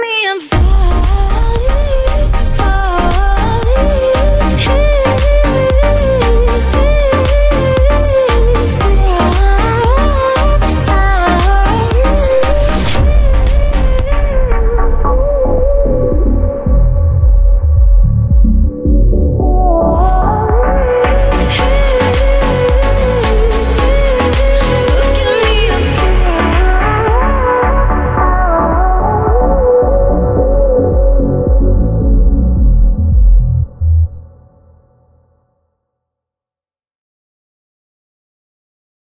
me. and